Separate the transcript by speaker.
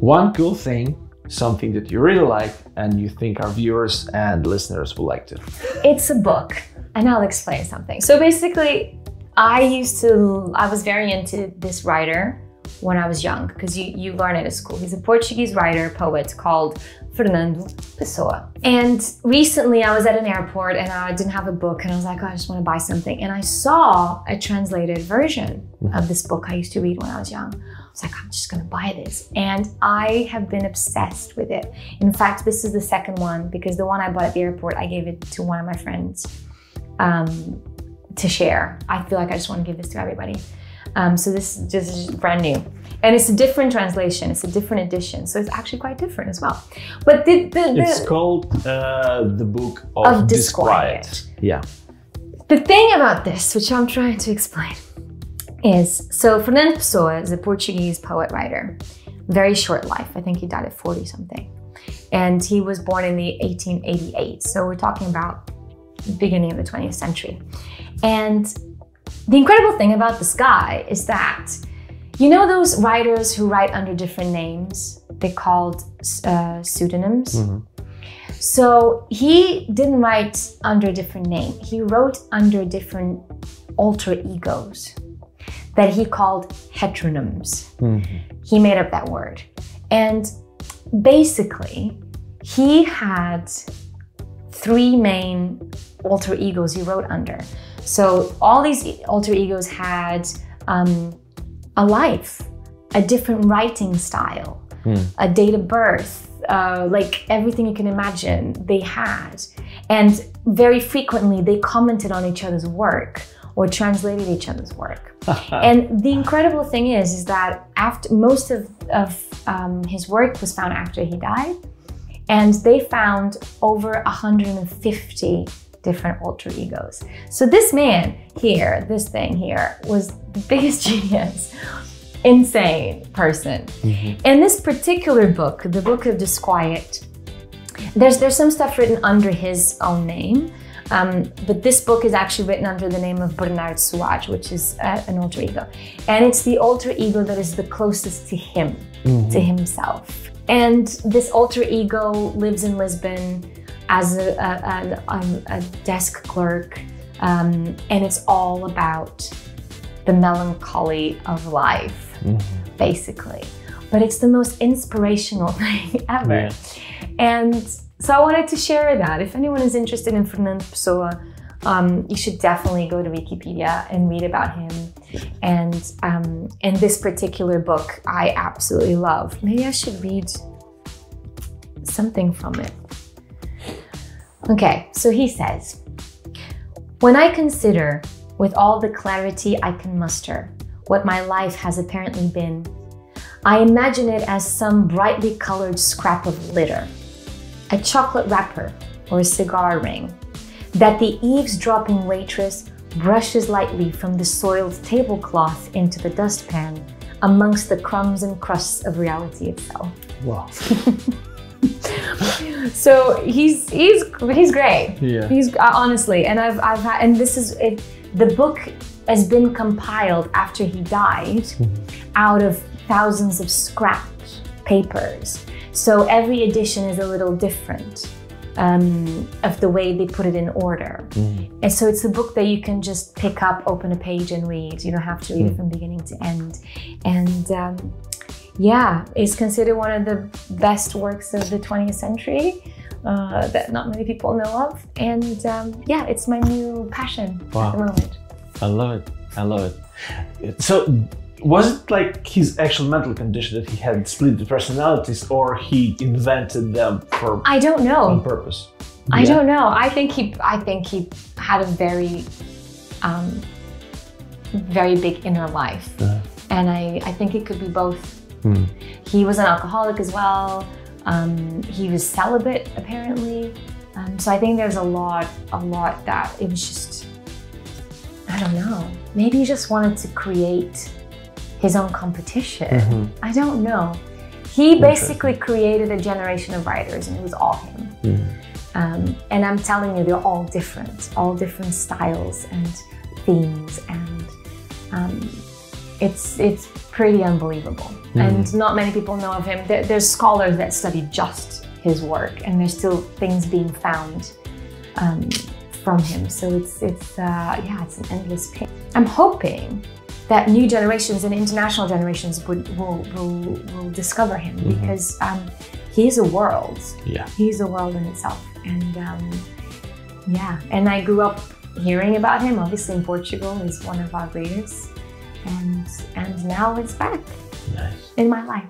Speaker 1: one cool thing, something that you really like and you think our viewers and listeners will like too.
Speaker 2: It's a book, and I'll explain something. So basically, I used to, I was very into this writer when I was young because you, you learn it at school. He's a Portuguese writer, poet called Fernando Pessoa. And recently I was at an airport and I didn't have a book and I was like, oh, I just want to buy something. And I saw a translated version of this book I used to read when I was young. I was like, I'm just going to buy this. And I have been obsessed with it. In fact, this is the second one because the one I bought at the airport, I gave it to one of my friends um, to share. I feel like I just want to give this to everybody. Um, so this, this is brand new. And it's a different translation, it's a different edition. So it's actually quite different as well. But the, the, the
Speaker 1: It's called uh, the book of,
Speaker 2: Of Disquiet.
Speaker 1: Disquiet. Yeah.
Speaker 2: The thing about this, which I'm trying to explain, is so Fernando Pessoa is a Portuguese poet writer. Very short life. I think he died at 40 something. And he was born in the 1888. So we're talking about the beginning of the 20th century. And the incredible thing about this guy is that you know those writers who write under different names? They called uh, pseudonyms. So he didn't write under a different name. He wrote under different alter egos that he called heteronyms. He made up that word. And basically, he had three main alter egos he wrote under. So all these alter egos had um, a life, a different writing style, a date of birth, uh, like everything you can imagine they had. And very frequently they commented on each other's work or translated each other's work. and the incredible thing is, is that after most of, of um, his work was found after he died, and they found over 150 different alter egos. So this man here, this thing here, was the biggest genius, insane person. In this particular book, the Book of Disquiet, there's there's some stuff written under his own name. Um, but this book is actually written under the name of Bernardo Soares, which is uh, an alter ego. And it's the alter ego that is the closest to him, to himself. And this alter ego lives in Lisbon as a, a, a, a desk clerk. Um, and it's all about the melancholy of life, basically. But it's the most inspirational thing ever.
Speaker 1: Yeah.
Speaker 2: And so I wanted to share that. If anyone is interested in Fernando Pessoa, um, you should definitely go to Wikipedia and read about him. And um, and this particular book, I absolutely love. Maybe I should read something from it. Okay, so he says, when I consider, with all the clarity I can muster, what my life has apparently been, I imagine it as some brightly colored scrap of litter, a chocolate wrapper or a cigar ring, that the eavesdropping waitress brushes lightly from the soiled tablecloth into the dustpan amongst the crumbs and crusts of reality itself.
Speaker 1: Wow.
Speaker 2: So he's he's he's great.
Speaker 1: Yeah.
Speaker 2: He's uh, honestly, and I've I've had, and this is it. The book has been compiled after he died, out of thousands of scrapped papers. So every edition is a little different um, of the way they put it in order. And so it's a book that you can just pick up, open a page, and read. You don't have to read it from beginning to end. And um, yeah, it's considered one of the best works of the 20th century uh, that not many people know of. And um, yeah, it's my new passion at the moment.
Speaker 1: I love it. I love it. So, was it like his actual mental condition that he had split the personalities, or he invented them for
Speaker 2: I don't know.
Speaker 1: on purpose?
Speaker 2: I
Speaker 1: Yeah.
Speaker 2: don't know. I think he I think he had a very um, very big inner life.
Speaker 1: Uh-huh.
Speaker 2: And I, I think it could be both.
Speaker 1: Hmm.
Speaker 2: He was an alcoholic as well. Um, he was celibate apparently. Um, so I think there's a lot, a lot that it was just I don't know. Maybe he just wanted to create his own competition.
Speaker 1: Mhm.
Speaker 2: I don't know. He basically created a generation of writers, and it was all him.
Speaker 1: Mhm.
Speaker 2: Um, and I'm telling you, they're all different, all different styles and themes. And um, it's it's pretty unbelievable, and not many people know of him. There, there's scholars that study just his work, and there's still things being found um, from him. So it's it's uh, yeah, it's an endless pain. I'm hoping that new generations and international generations would will will, will discover him because um, he's a world.
Speaker 1: Yeah.
Speaker 2: He's a world in itself, and um, yeah. And I grew up hearing about him. Obviously, in Portugal, he's one of our greatest, and and now it's back
Speaker 1: Nice.
Speaker 2: in my life.